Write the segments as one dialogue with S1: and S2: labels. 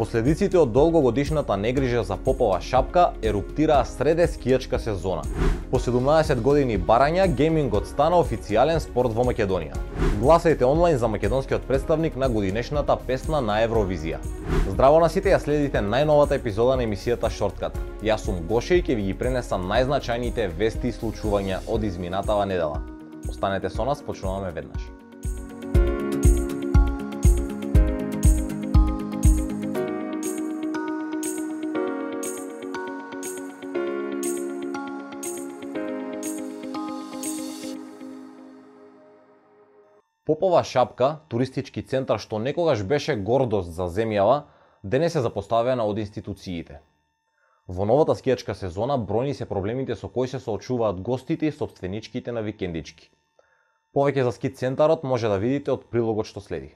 S1: Последиците од долгогодишната негрижа за попова шапка еруптираа среде скијачка сезона. По 17 години барања, геймингот стана официјален спорт во Македонија. Гласајте онлайн за македонскиот представник на годинешната песна на Евровизија. Здраво на сите, ја следите најновата епизода на емисијата Шорткат. Јас сум Гоше и ќе ви ги пренесам најзначајните вести и случувања од изминатава недела. Останете со нас, почнуваме веднаш. Попова шапка, туристички центар што некогаш беше гордост за земјава, денес е запоставена од институциите. Во новата скијачка сезона бројни се проблемите со кои се соочуваат гостите и собственичките на викендички. Повеќе за ски центарот може да видите од прилогот што следи.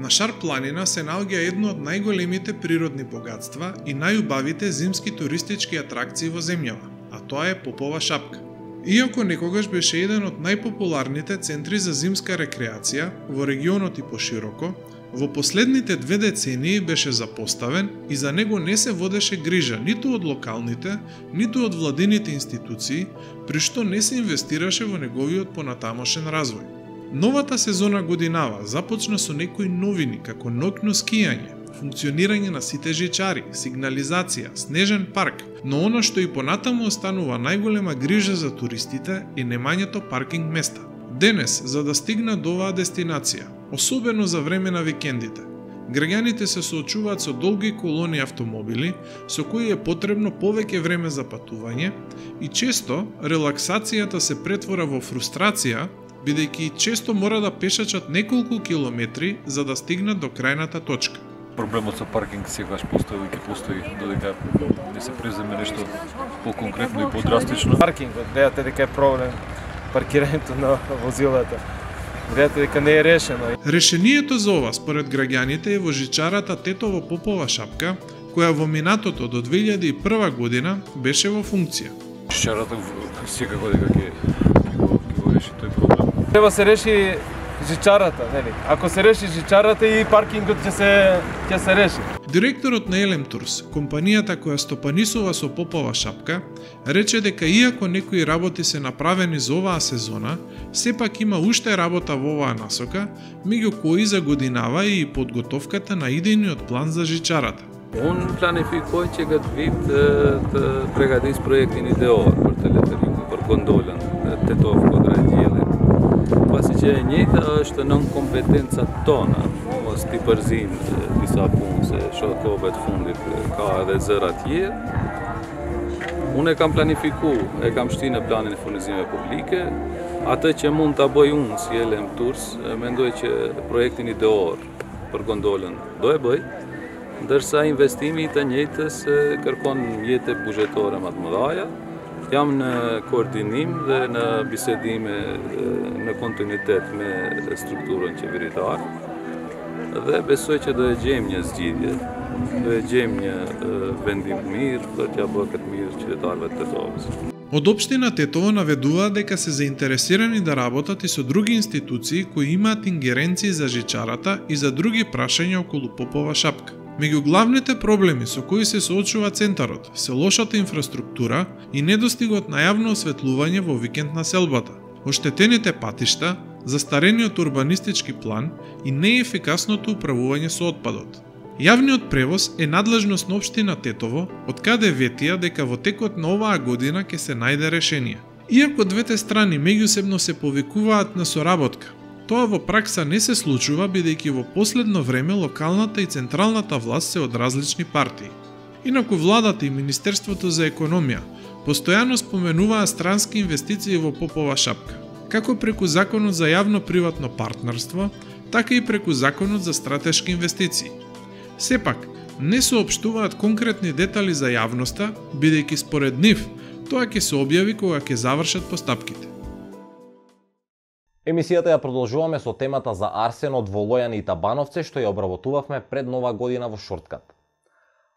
S2: На Шар планина се наоѓа едно од најголемите природни богатства и најубавите зимски туристички атракции во земјава, а тоа е Попова шапка. Иако некогаш беше еден од најпопуларните центри за зимска рекреација во регионот и пошироко, во последните две децении беше запоставен и за него не се водеше грижа ниту од локалните, ниту од владините институции, при што не се инвестираше во неговиот понатамошен развој. Новата сезона годинава започна со некои новини како ноќно скијање, функционирање на сите жичари, сигнализација, снежен парк, но она што и понатаму останува најголема грижа за туристите е немањето паркинг места. Денес, за да стигнат до оваа дестинација, особено за време на викендите, Граѓаните се соочуваат со долги колони автомобили, со кои е потребно повеќе време за патување и често релаксацијата се претвора во фрустрација, бидејќи често мора да пешачат неколку километри за да стигнат до крајната точка
S3: проблемот со паркинг секогаш постои и ќе постои додека не се преземе нешто поконкретно и подрастично.
S4: Паркингот, гледате дека е проблем паркирањето на возилата. Гледате дека не е решено.
S2: Решението за ова според граѓаните е во жичарата Тетово Попова шапка, која во минатото до 2001 година беше во функција.
S3: Жичарата секако дека ќе ќе го реши тој проблем.
S4: Треба се реши жичарата, нели? Ако се реши жичарата и паркингот ќе се ќе се реши.
S2: Директорот на Елем Турс, компанијата која стопанисува со попова шапка, рече дека иако некои работи се направени за оваа сезона, сепак има уште работа во оваа насока, меѓу кои за годинава и подготовката на идејниот план за жичарата.
S5: Unë planifikoj që këtë vit të, të pregatis projektin ideor për për të tofë kodra që e njëjta është nën kompetencat tona, mos ti përzim disa punë se shokove të fundit ka edhe zëra tjerë. Unë e kam planifiku, e kam shti në planin e furnizime publike, atë që mund të bëj unë si Elem Turs, mendoj që projektin ideor për gondolën do e bëj, ndërsa investimi të njëjtës kërkon jetë bugjetore më të mëdhaja, Jam në koordinim dhe në bisedime në kontinuitet me strukturën qeveritarë dhe besoj që do e gjem një zgjidhje, do e gjem një vendim mirë për t'ja bërë këtë mirë qytetarëve të Tetovës.
S2: Од Обштина Тетово наведува дека се заинтересирани да работат и со други институции кои имаат ингеренции за жичарата и за други прашања околу Попова шапка. Меѓу главните проблеми со кои се соочува центарот се лошата инфраструктура и недостигот на јавно осветлување во викенд на селбата, оштетените патишта, застарениот урбанистички план и неефикасното управување со отпадот. Јавниот превоз е надлежност на општина Тетово, од каде ветија дека во текот на оваа година ќе се најде решение. Иако двете страни меѓусебно се повикуваат на соработка, Тоа во пракса не се случува бидејќи во последно време локалната и централната власт се од различни партии. Инаку владата и Министерството за економија постојано споменуваа странски инвестиции во Попова шапка, како преку Законот за јавно-приватно партнерство, така и преку Законот за стратешки инвестиции. Сепак, не соопштуваат конкретни детали за јавноста, бидејќи според нив, тоа ќе се објави кога ќе завршат постапките.
S1: Емисијата ја продолжуваме со темата за арсенот во Лојани и Табановце што ја обработувавме пред нова година во Шорткат.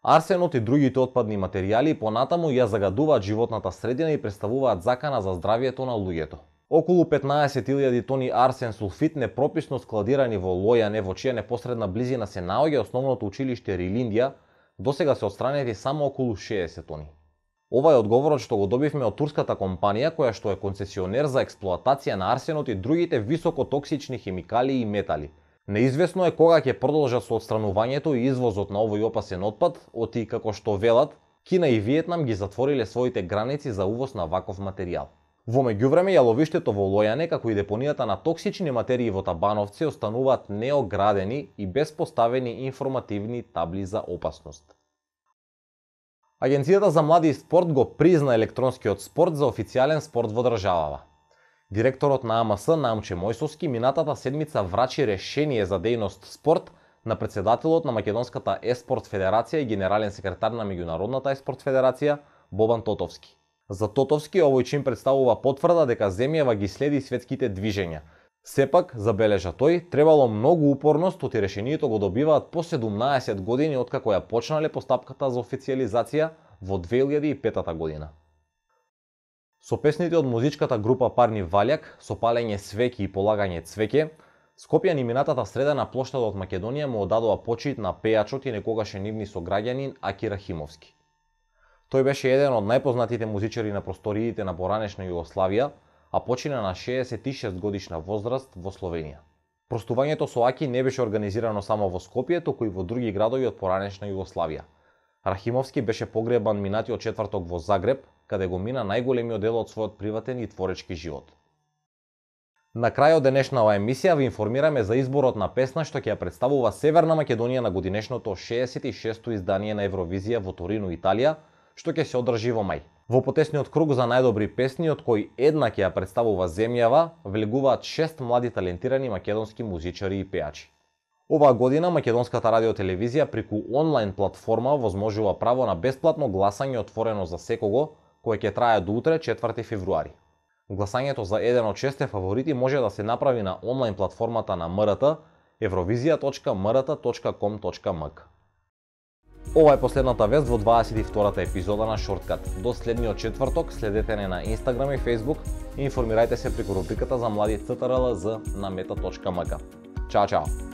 S1: Арсенот и другите отпадни материјали понатаму ја загадуваат животната средина и представуваат закана за здравието на луѓето. Околу 15.000 тони арсен сулфит непрописно складирани во Лојане во чија непосредна близина се наоѓа основното училиште Рилиндија, досега се отстранети само околу 60 тони. Ова е одговорот што го добивме од турската компанија која што е концесионер за експлоатација на арсенот и другите високотоксични химикали и метали. Неизвестно е кога ќе продолжат со отстранувањето и извозот на овој опасен отпад, оти како што велат, Кина и Виетнам ги затвориле своите граници за увоз на ваков материјал. Во меѓувреме јаловиштето во Лојане, како и депонијата на токсични материи во Табановци остануваат неоградени и без поставени информативни табли за опасност. Агенцијата за млади и спорт го призна електронскиот спорт за официјален спорт во државава. Директорот на АМС Намче Мојсовски минатата седмица врачи решение за дејност спорт на председателот на Македонската еспорт федерација и генерален секретар на меѓународната еспорт федерација Бобан Тотовски. За Тотовски овој чин представува потврда дека земјава ги следи светските движења. Сепак, забележа тој, требало многу упорност, оти решението го добиваат по 17 години откако ја почнале постапката за официализација во 2005 година. Со песните од музичката група Парни Валјак, со палење свеки и полагање цвеќе, Скопјани минатата среда на плоштадот Македонија му одадоа почит на пејачот и некогашен нивни сограѓанин Аки Рахимовски. Тој беше еден од најпознатите музичари на просториите на поранешна Југославија, а почина на 66 годишна возраст во Словенија. Простувањето со Аки не беше организирано само во Скопје, туку и во други градови од поранешна Југославија. Рахимовски беше погребан минатиот четврток во Загреб, каде го мина најголемиот дел од својот приватен и творечки живот. На крајот денешнава емисија ви информираме за изборот на песна што ќе ја представува Северна Македонија на годинешното 66-то издание на Евровизија во Торино, Италија, што ќе се одржи во мај. Во потесниот круг за најдобри песни, од кои една ќе ја представува земјава, влегуваат шест млади талентирани македонски музичари и пеачи. Оваа година Македонската радиотелевизија преку онлайн платформа возможува право на бесплатно гласање отворено за секого, кое ќе трае до утре 4 февруари. Гласањето за еден од шесте фаворити може да се направи на онлайн платформата на МРТ евровизија.mrt.com.mk. Ова е последната вест во 22-та епизода на Shortcut. До следниот четврток следете не на Инстаграм и Фейсбук. и информирајте се преку рубриката за млади ЦТРЛЗ на meta.mk. Чао, чао!